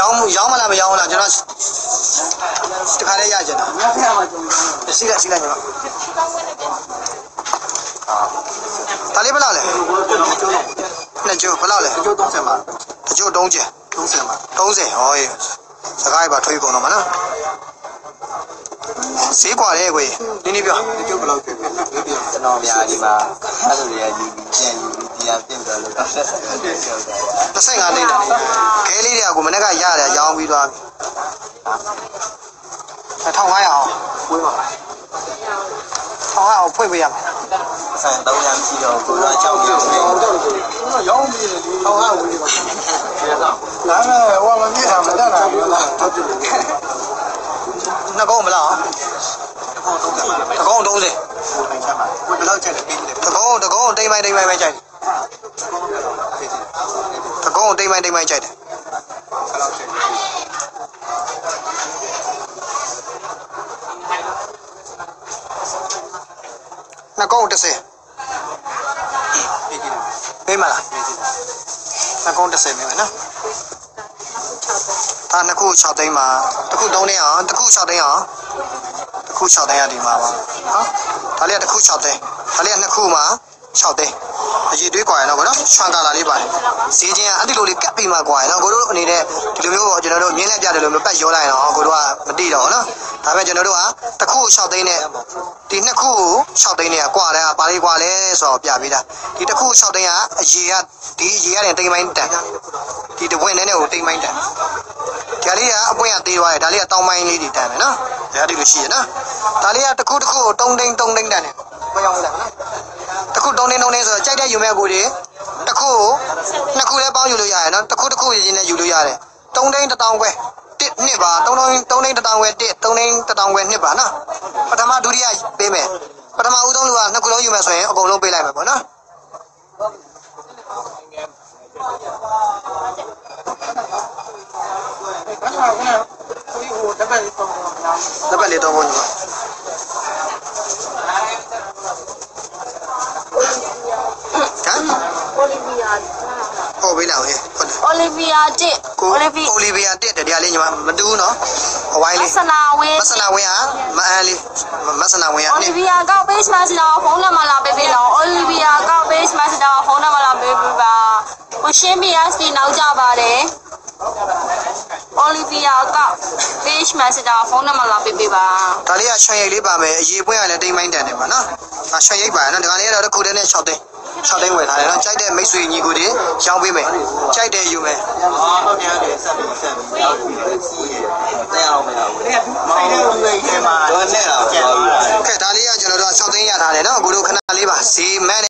ရောင်းရောင်းမလားမရောင်းလားကျွန်တော်တခါလေးရကြတာ ညဖက်မှာကြုံတယ် ရှိလိုက်ရှိလိုက်ညီမဒါလေးဘယ်လောက်လဲ ကျိုးတော့ နှစ်ကျိုးဘယ်လောက်လဲ ကျိုး30မှာ တကျိုး3ကျ 30မှာ 30ဟောရေစကားရပါထွေးကုန်တော့မနော်ဈေးกว่าတယ်ကိုကြီးနည်းနည်းပြော ကျိုးဘယ်လောက်ဖြစ်ဖြစ်ဖြစ်ပြ ကျွန်တော်များဒီမှာအဲ့လိုတွေကယူပြီးပြန်ယူပြီးပြန်ပြင်သွားလို့တော့ဆက်ဆက်ပြောတာ25လိမ့်တယ်ခဲလေးတွေကကိုမနေ့ကရတယ်ရောင်းပြီးသွားပြီ1500အောင်ဝေးပါ1500အောင်ဖွင့်ပေးရမယ်ဆန်3ရမ်းရှိတော့ကိုတော့6ပြောင်းနေတော့တော့တော့ရောင်းပြီးတယ်ဒီဟောဟာဝေးပါလာမယ်ဟောမပြည့်တာမတတ်နိုင်ဘူးလားဟုတ်တယ်နှစ်ကုန်းမလား တကုန်း30ဘယ်လောက်ချက်လဲပြီးတယ်တကုန်းတကုန်းတိမ်ပိုင်းတိမ်ပိုင်းပဲကြိုက်တယ်တကုန်းတိမ်ပိုင်းတိမ်ပိုင်းကြိုက်တယ်ဘယ်လောက်ချက်နှစ်ကုန်း30ပြီးကြည့်တယ်မေးမလားနှစ်ကုန်း30မေးမယ်နော်ဒါနှစ်ခု6သိန်းမှာတစ်ခု3သိန်းအောင်တစ်ခု6သိန်းအောင် တစ်ခု6သိန်းရဒီမှာပါနော်ဒါလေးကတစ်ခု6သိန်းဒါလေးကနှစ်ခုမှာ 6သိန်းအရေးတွေးกว่าရနော်ဗောနော်ချွန်ကာလာလေးပါတယ်ဈေးချင်းကအဲ့ဒီလိုလေးကပ်ပြီးမှกว่าရနော်ကိုတို့အနေနဲ့ဒီလိုမျိုးကျွန်တော်တို့မြင်းလက်ပြတယ်လို့မျိုးပတ်ရောလိုက်တော့ကိုတို့ကမတိတော့နော်ဒါပေမဲ့ကျွန်တော်တို့ကတစ်ခု6သိန်းနဲ့ဒီနှစ်ခု6သိန်းနဲ့กว่าတယ်ကပါလေးกว่าလဲဆိုတော့ပြပေးတာဒီတစ်ခု6သိန်းကအရေးကဒီအရေးရတယ်တိမ်ပိုင်းတန်ဒီတပွင့်နဲ့နဲ့ကိုတိမ်ပိုင်းတန်ဒါလေးကအပွင့်ကသေးသွားတယ်ဒါလေးကတောင်းပိုင်းလေးတွေတန်တယ်နော်ဒါဒီလိုရှိရနော်ဒါလေးကတစ်ခုတစ်ခု3သိန်း3သိန်းတန်တယ်ဘယ်ရောက်လဲ နော်တစ်ခုတုံးနေတုံးနေဆိုတော့ကြိုက်တဲ့ယူမဲ့ကိုတွေတစ်ခုနှစ်ခုလည်းပေါင်းယူလို့ရတယ်နော်တစ်ခုတစ်ခုရင်းနဲ့ယူလို့ရတယ်တုံးသိန်းတစ်တောင်ခွဲတစ်နှစ်ပါတုံးတုံးတုံးသိန်းတစ်တောင်ခွဲတစ်တုံးသိန်းတစ်တောင်ခွဲနှစ်ပါနော်ပထမဒုတိယပေးမယ်ပထမဦးဆုံးလူကနှစ်ခုလုံးယူမယ်ဆိုရင်အကုန်လုံးပေးလိုက်မယ်ပေါ့နော်ဘာသာကကိုဟိုတပတ်လေးတော့မလားလက်ပ လီဗီယာဟောပေးလိုက်အောင်ဟဲ့ဟုတ်တယ်အိုလီဗီယာတစ်ကိုအိုလီဗီအိုလီဗီယာတက်တယ်တရားလေးညီမမတူဘူးနော်အဝိုင်းမလေးဆနာဝင်းမဆနာဝင်းကမအန်းလေးမဆနာဝင်းကအိုလီဗီယာကောက် page master ဖုန်းနံပါတ်လာပေးပေးနော်အိုလီဗီယာကောက် page master ဖုန်းနံပါတ်လာပေးပေးပါကိုရှင်း BSP နောက်ကြပါတယ်အိုလီဗီယာကောက် page master ဖုန်းနံပါတ်လာပေးပေးပါဒါလေးကရွှေရိပ်လေးပါမယ်အရေးပွင့်ကလည်းတိမ်မိုင်းတန်တယ်ပါနော်။ဒါရွှေရိပ်ပါနော်ဒီကနေ့ကတော့တစ်ခုတည်းနဲ့6သိန်း 6သိန်းဝယ်ထားတယ်နော်ကြိုက်တဲ့မိတ်ဆွေညီကိုတွေရောင်းပေးမယ်ကြိုက်တယ်ယူမယ်အော်ဟုတ်တယ်ဟုတ်တယ်ဆက်ပြီးဆက်ပြီးရောက်ပြီးတဲ့အောင်မရဘူးမောင်လေးထဲမှာတော့နဲ့တော့ကျန်သွားတာ။ကဲဒါလေးကကျွန်တော်တို့က6သိန်းရထားတယ်နော်အခုတို့ခဏလေးပါဈေးမန်း